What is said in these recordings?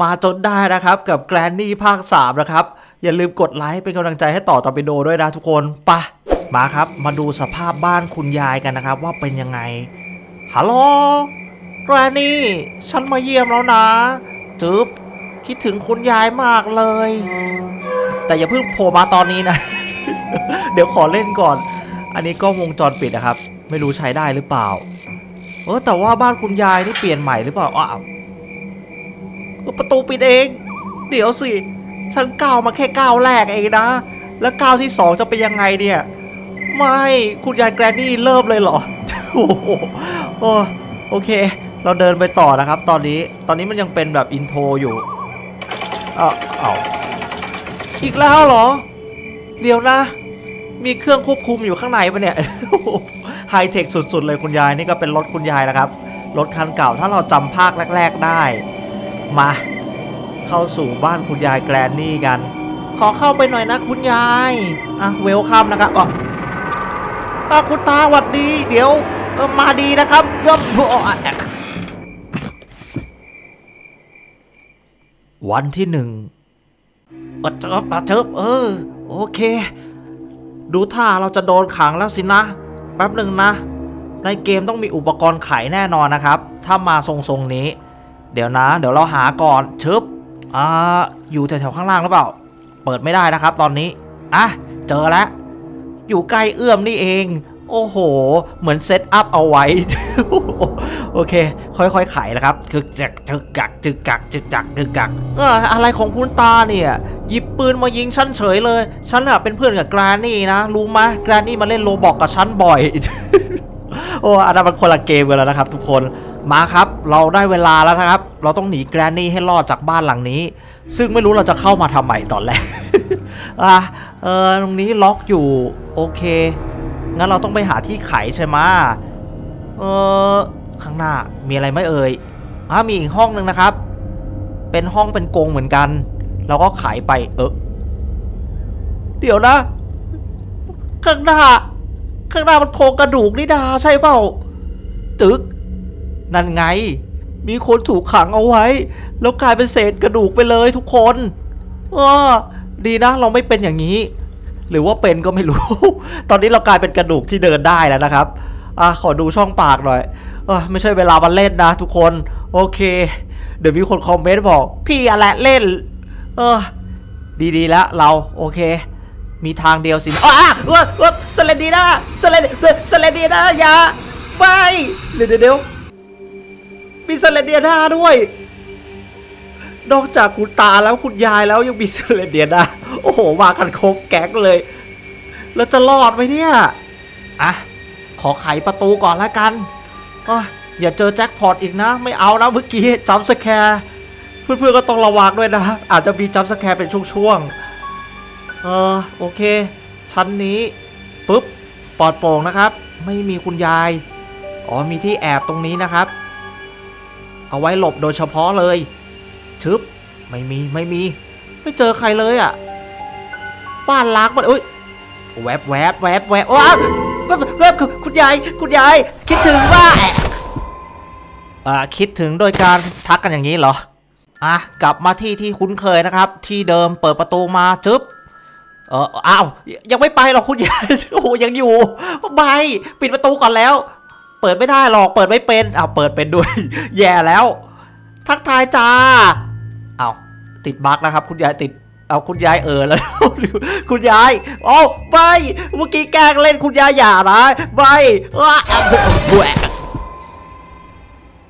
มาจนได้นะครับกับแกรนนี่ภาค3นะครับ อย่าลืมกดไลค์เป็นกำลังใจให้ต่อตอปิโดด้วยนะทุกคนปะมาครับ มาดูสภาพบ้านคุณยายกันนะครับ ว่าเป็นยังไงฮัลโหลแกรนนี่ฉันมาเยี่ยมแล้วนะจึ๊บคิดถึงคุณยายมากเลย แต่อย่าเพิ่งโผล่มาตอนนี้นะ เดี๋ยวขอเล่นก่อน อันนี้ก็วงจรปิดนะครับ ไม่รู้ใช้ได้หรือเปล่า เออแต่ว่าบ้านคุณยายนี่เปลี่ยนใหม่หรือเปล่าอ้าว ประตูปิดเอง เดี๋ยวสิ ฉันก้าวมาแค่ก้าวแรกเองนะ แล้วก้าวที่สองจะเป็นยังไงเนี่ย ไม่คุณยายแกรนนี่เริ่มเลยเหรอ โอ้โหโอเค เราเดินไปต่อนะครับ ตอนนี้ตอนนี้มันยังเป็นแบบอินโทรอยู่อ้าวอ้าวอีกแล้วเหรอ เดี๋ยวนะ มีเครื่องควบคุมอยู่ข้างในปะเนี่ยไฮเทคสุดๆเลยคุณยายนี่ก็เป็นรถคุณยายนะครับรถคันเก่าถ้าเราจำภาคแรก ๆได้ มา เข้าสู่บ้านคุณยายแกรนนี่กัน ขอเข้าไปหน่อยนะคุณยาย อะเวลคัมนะครับอ๋ออะคุณตาหวัดดี เดี๋ยวมาดีนะครับย่อมวันที่หนึ่งเจิบปัดเจิบเออ โอเค ดูท่าเราจะโดนขังแล้วสินะ แป๊บหนึ่งนะ ในเกมต้องมีอุปกรณ์ไขแน่นอนนะครับ ถ้ามาทรงๆนี้ เดี๋ยวนะ เดี๋ยวเราหาก่อนชึบอ่าอยู่แถวๆข้างล่างหรือเปล่า เปิดไม่ได้นะครับ ตอนนี้อะเจอแล้วอยู่ใกล้เอื้อมนี่เอง โอ้โห เหมือนเซตอัพเอาไว้ โอเค ค่อยๆไขนะครับจึกจักจึกกักจึกกักจึกจักจึกกักเอ่ออะไรของคุณตาเนี่ย หยิบปืนมายิงฉันเฉยเลย ฉันอะเป็นเพื่อนกับแกรนนี่นะ รู้ไหมแกรนนี่มาเล่นโลบอกกับฉันบ่อย โอ้อันนั้นมันคนละเกมกันแล้วนะครับทุกคน มาครับ เราได้เวลาแล้วนะครับ เราต้องหนีแกรนนี่ให้รอดจากบ้านหลังนี้ ซึ่งไม่รู้เราจะเข้ามาทำไมตอนแรกอะเออตรงนี้ล็อกอยู่ โอเค งั้นเราต้องไปหาที่ไขใช่ไหมเออข้างหน้ามีอะไรไหมเอ่ยอะมีอีกห้องหนึ่งนะครับ เป็นห้องเป็นกรงเหมือนกัน เราก็ไขไป เออเดี๋ยวนะ ข้างหน้า ข้างหน้ามันโครงกระดูกนี่ดาใช่เปล่าตึก นั่นไง มีคนถูกขังเอาไว้ แล้วกลายเป็นเศษกระดูกไปเลยทุกคนเออดีนะเราไม่เป็นอย่างนี้ หรือว่าเป็นก็ไม่รู้ ตอนนี้เรากลายเป็นกระดูกที่เดินได้แล้วนะครับอะขอดูช่องปากหน่อยเออไม่ใช่เวลามาเล่นนะทุกคน โอเค เดี๋ยวมีคนคอมเมนต์บอก พี่อะไรเล่น เออ ดีๆแล้วเราโอเค มีทางเดียวสินะอ้าว้าว้า Slendrina Slen Slendrina อย่าไปเดี๋ยวเดี๋ยว มี Slendrina ด้วย นอกจากคุณตาแล้วคุณยายแล้วยังมี Slendrinaโอ้โหมากันครบแก๊งเลยแล้วจะรอดไหมเนี่ย อะ ขอไขประตูก่อนละกันอยอย่าเจอแจ็คพอตอีกนะ ไม่เอานะเมื่อกี้ jump scare เพื่อนๆก็ต้องระวังด้วยนะ อาจจะมี jump scare เป็นช่วงๆ เออโอเค ชั้นนี้ปุ๊บปลอดโปร่งนะครับ ไม่มีคุณยาย อ๋อมีที่แอบตรงนี้นะครับ เอาไว้หลบโดยเฉพาะเลย ชึบ ไม่มีไม่มี ไม่เจอใครเลยอะ่ะ บ้านล้างมันเอ้ยแวบแวบแวบแวบว้าวแวบแวบคุณยายคุณยาย คิดถึงว่าอ่าคิดถึงโดยการทักกันอย่างนี้เหรอ อะ กลับมาที่ที่คุ้นเคยนะครับ ที่เดิมเปิดประตูมาจึ๊บเอออ้าว ยังไม่ไปหรอกคุณยาย โอ้ยังอยู่ ไม่ ปิดประตูก่อนแล้ว เปิดไม่ได้หรอกเปิดไม่เป็นอ้าวเปิดเป็นด้วย แย่แล้ว ทักทายจ้าเอาติดบั๊กนะครับ คุณยายติดเอาคุณยายเออแล้ว คุณยายโอ้ไม่เมื่อกี้แกล้งเล่นคุณยายอย่านะไม่ว้าแหวก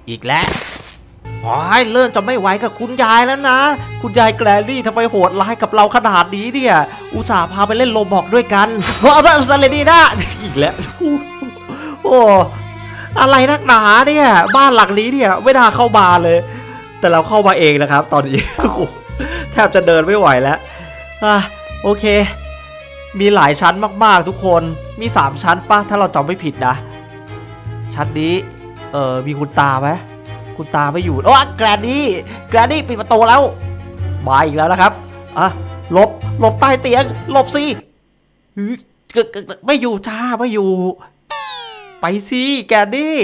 อีกแล้วโอ้ยเริ่มจะไม่ไหวกับคุณยายแล้วนะ คุณยายแกลลี่ทำไมโหดร้ายกับเราขนาดนี้เนี่ย อุตส่าห์พาไปเล่นโลบอกด้วยกันว้าวซาเลดีนะอีกแล้วโอ้ อะไรนักหนาเนี่ย บ้านหลังนี้เนี่ย ไม่น่าเข้ามาเลย แต่เราเข้ามาเองนะครับ ตอนนี้แทบจะเดินไม่ไหวแล้วอะโอเค มีหลายชั้นมากๆทุกคนมี 3 ชั้นปะถ้าเราจำไม่ผิดนะ ชั้นนี้เออมีคุณตาไหมคุณตาไม่อยู่โอ้แกรนดี้แกรนดี้ปิดประตูแล้วมาอีกแล้วนะครับอะหลบหลบใต้เตียงหลบสิอื้อเกเกเกไม่อยู่จ้าไม่อยู่ ไปสิแกรนนี่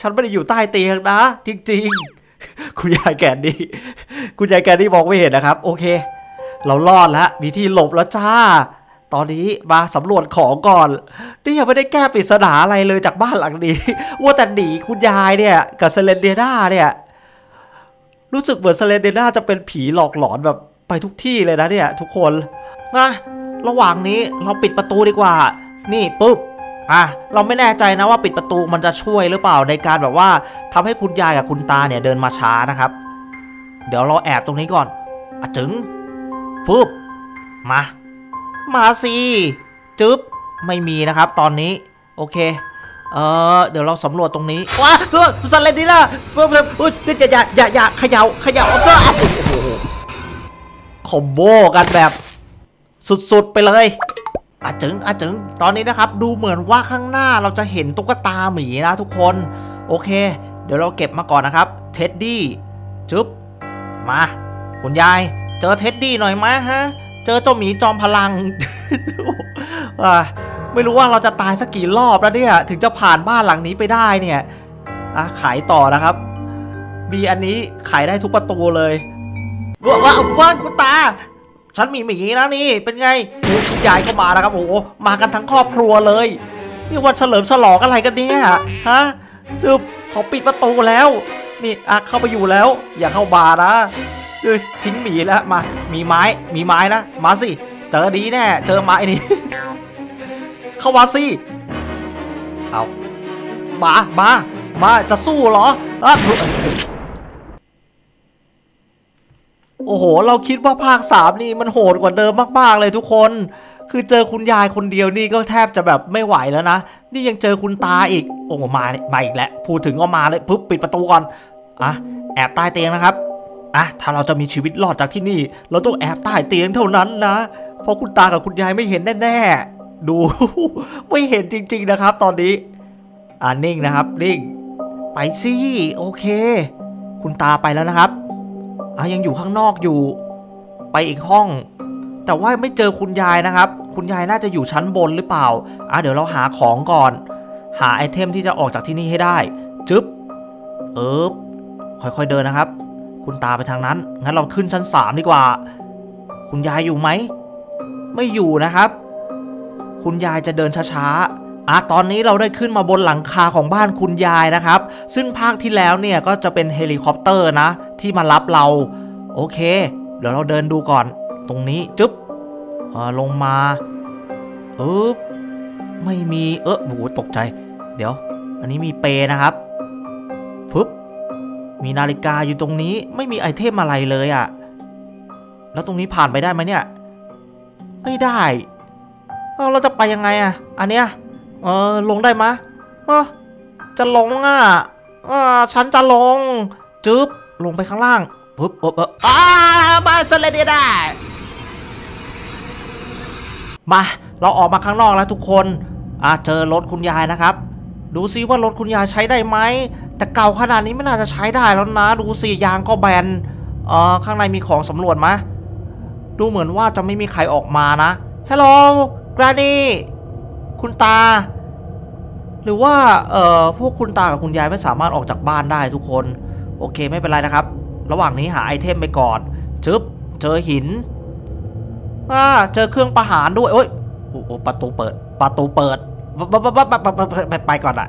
ฉันไม่ได้อยู่ใต้เตียงนะ จริงๆ คุณยายแกรนนี่ คุณยายแกรนนี่มองไม่เห็นนะครับ โอเค เรารอดแล้วมีที่หลบแล้วจ้า ตอนนี้มาสำรวจของก่อน นี่ยังไม่ได้แก้ปริศนาอะไรเลยจากบ้านหลังนี้ ว่าแต่หนีคุณยายเนี่ย กับ Slendrina เนี่ย รู้สึกเหมือนเซเลนเดียนาจะเป็นผีหลอกหลอนแบบไปทุกที่เลยนะเนี่ย ทุกคนนะระหว่างนี้เราปิดประตูดีกว่า นี่ปุ๊บ อะเราไม่แน่ใจนะว่าปิดประตูมันจะช่วยหรือเปล่าในการแบบว่าทำให้คุณยายกับคุณตาเนี่ยเดินมาช้านะครับ เดี๋ยวเราแอบตรงนี้ก่อนอะจึงฟึบมา มาสิจึ๊บไม่มีนะครับ ตอนนี้โอเคเออเดี๋ยวเราสำรวจตรงนี้ว้าเออสเลนดีล่ะเพิ่มเพิ่มอุ้ยอย่าอย่าอย่าอย่าขย่าขย่าเออคอมโบกันแบบ สุดๆไปเลย อาจึงอาจึงตอนนี้นะครับ ดูเหมือนว่าข้างหน้าเราจะเห็นตุ๊กตาหมีนะทุกคน โอเค เดี๋ยวเราเก็บมาก่อนนะครับ เท็ดดี้จึ๊บมา คุณยาย เจอเท็ดดี้หน่อยไหมฮะ เจอเจ้าหมีจอมพลังอ่าไม่รู้ว่าเราจะตายสักกี่รอบแล้วเนี่ย ถึงจะผ่านบ้านหลังนี้ไปได้เนี่ยอะขายต่อนะครับ มีอันนี้ขายได้ทุกประตูเลยว่าว่าว่าคุณตา ฉันมีหมีนะนี่เป็นไงโอ้คุณยายก็มานะครับโอ้มากันทั้งครอบครัวเลยนี่วันเฉลิมฉลองอะไรกันเนี่ยฮะจึบขอปิดประตูแล้วนี่อะเข้าไปอยู่แล้ว อย่าเข้าบาร์นะเออทิ้งหมีแล้วมา มีไม้ มีไม้นะ มาสิ เจอดีแน่ เจอไม้นี่ เข้ามาสิ เอามามามา จะสู้เหรออะ โอ้โห เราคิดว่าภาคสามนี่มันโหดกว่าเดิมมากๆเลยทุกคน คือเจอคุณยายคนเดียวนี่ก็แทบจะแบบไม่ไหวแล้วนะ นี่ยังเจอคุณตาอีก โอ้โหมามาอีกแล้ว พูดถึงก็มาเลยปุ๊บปิดประตูก่อน อะ แอบใต้เตียงนะครับ อะ ถ้าเราจะมีชีวิตรอดจากที่นี่ เราต้องแอบใต้เตียงเท่านั้นนะ เพราะคุณตากับคุณยายไม่เห็นแน่ๆ ดู ไม่เห็นจริง ๆนะครับ ตอนนี้ อ่านิ่งนะครับ นิ่ง ไปสิ โอเค คุณตาไปแล้วนะครับ อะยังอยู่ข้างนอกอยู่ ไปอีกห้อง แต่ว่าไม่เจอคุณยายนะครับ คุณยายน่าจะอยู่ชั้นบนหรือเปล่า อะเดี๋ยวเราหาของก่อน หา item ที่จะออกจากที่นี่ให้ได้ จึ๊บ เอิบค่อยๆเดินนะครับ คุณตาไปทางนั้น งั้นเราขึ้นชั้นสามดีกว่า คุณยายอยู่ไหม ไม่อยู่นะครับ คุณยายจะเดินช้าๆ อะตอนนี้เราได้ขึ้นมาบนหลังคาของบ้านคุณยายนะครับ ซึ่งภาคที่แล้วเนี่ยก็จะเป็นเฮลิคอปเตอร์นะ ที่มารับเรา โอเค เดี๋ยวเราเดินดูก่อน ตรงนี้จึ๊บเออลงมาเออไม่มีเออโหตกใจ เดี๋ยว อันนี้มีเปนะครับฟึบมีนาฬิกาอยู่ตรงนี้ไม่มีไอเทมอะไรเลยอะ่ะ แล้วตรงนี้ผ่านไปได้ไหมเนี่ย ไม่ได้เอาเราจะไปยังไงอะ่ะ อันเนี้ย เออลงได้มะเออจะลงอะอ่าฉันจะลง จึ๊บ ลงไปข้างล่างปึ๊บเออเอออ่ามาสเลเดียได้ มา เราออกมาข้างนอกแล้วทุกคนอ่าเจอรถคุณยายนะครับ ดูซิว่ารถคุณยายใช้ได้ไหม แต่เก่าขนาดนี้ไม่น่าจะใช้ได้แล้วนะ ดูสิยางก็แบนเอ่อข้างในมีของสำรวจไหมดูเหมือนว่าจะไม่มีใครออกมานะฮัลโหลกรานี่ คุณตา หรือว่าเอ่อพวกคุณตากับคุณยายไม่สามารถออกจากบ้านได้ทุกคน โอเคไม่เป็นไรนะครับ ระหว่างนี้หาไอเทมไปก่อนจึ๊บเจอหินอ่าเจอเครื่องประหารด้วยโอ้ยโอ้ประตูเปิด ประตูเปิดไปไปไปไปไปไปก่อนอะ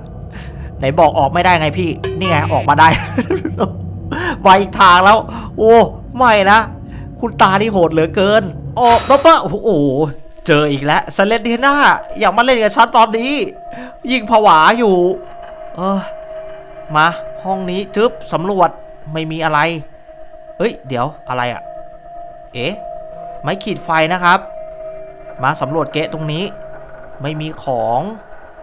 ไหนบอกออกไม่ได้ไงพี่ นี่ไงออกมาได้ไปอีกทางแล้ว โอ้ ไม่นะ คุณตานี่โหดเหลือเกิน ออกแล้วปะโอ้โห เจออีกแล้วสเลนเดียนาอย่ามาเล่นกับฉันตอนนี้ ยิ่งผวาอยู่ เออ มาห้องนี้จึ๊บสำรวจไม่มีอะไร เอ้ย เดี๋ยวอะไรอะ่ะ เอ๊ะ ไม้ขีดไฟนะครับ มาสำรวจเกะตรงนี้ ไม่มีของ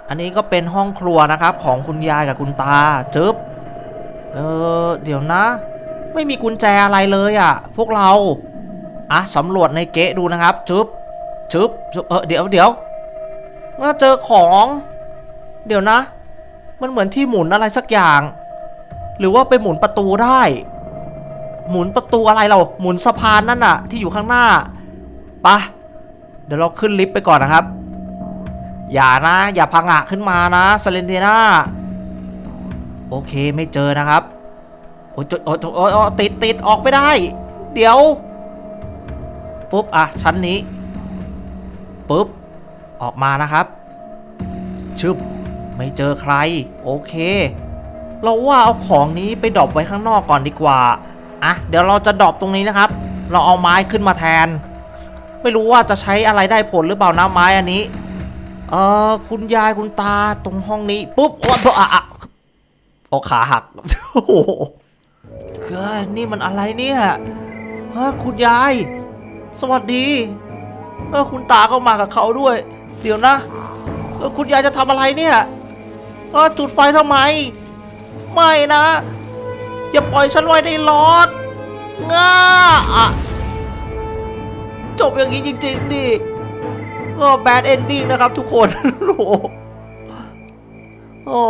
อันนี้ก็เป็นห้องครัวนะครับ ของคุณยายกับคุณตาจึ๊บเออเดี๋ยวนะ ไม่มีกุญแจอะไรเลยอะ่ะ พวกเรา อะสำรวจในเกะดูนะครับจึ๊บ จึ๊บเออเดี๋ยวเดี๋ยวมาเจอของ เดี๋ยวนะ มันเหมือนที่หมุนอะไรสักอย่าง หรือว่าไปหมุนประตูได้ หมุนประตูอะไรเราหมุนสะพานนั่นน่ะ ที่อยู่ข้างหน้าปะเดี๋ยวเราขึ้นลิฟต์ไปก่อนนะครับ อย่านะ อย่าพังอะขึ้นมานะสเลนเทน่าโอเคไม่เจอนะครับโอ้ยโอ้ยโอ้ยโอ้ยติดติดออกไม่ได้ เดี๋ยวปุ๊บอะชั้นนี้ ปุ๊บ ออกมานะครับ ชึบ ไม่เจอใคร โอเค เราว่าเอาของนี้ไป drop ไว้ข้างนอกก่อนดีกว่า อะ เดี๋ยวเราจะ drop ตรงนี้นะครับ เราเอาไม้ขึ้นมาแทน ไม่รู้ว่าจะใช้อะไรได้ผลหรือเปล่านะไม้อันนี้ เออคุณยายคุณตาตรงห้องนี้ ปุ๊บโอ้อะอะโอขาหัก โอ้โหเฮ้ยนี่มันอะไรเนี่ยฮะคุณยาย สวัสดี เออคุณตาก็มากับเขาด้วย เดี๋ยวนะเออคุณยายจะทำอะไรเนี่ยเออจุดไฟทำไม ไม่นะ อย่าปล่อยฉันไว้ในรถง่าอะจบอย่างนี้จริงๆดิก็แบดเอนดิ้งนะครับทุกคนโอ้โหโอ้